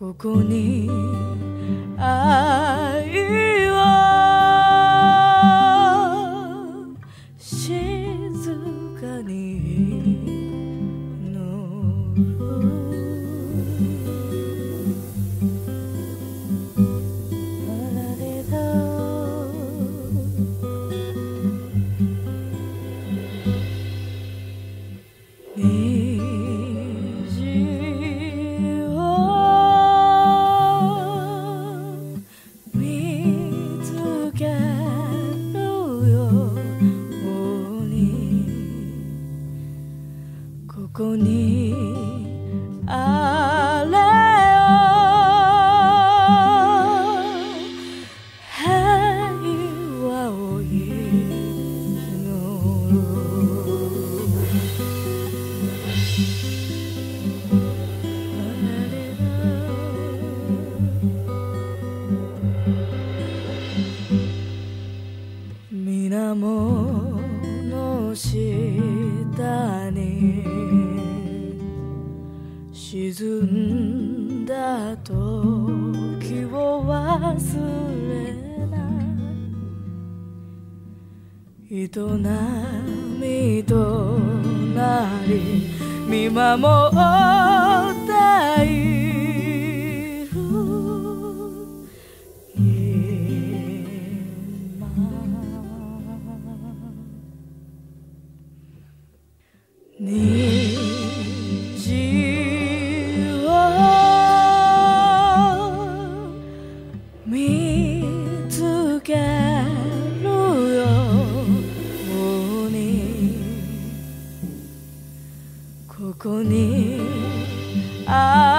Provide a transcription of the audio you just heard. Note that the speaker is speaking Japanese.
ここにあここに沈んだ時を忘れな。い営みとなり見守っている虹にここにあ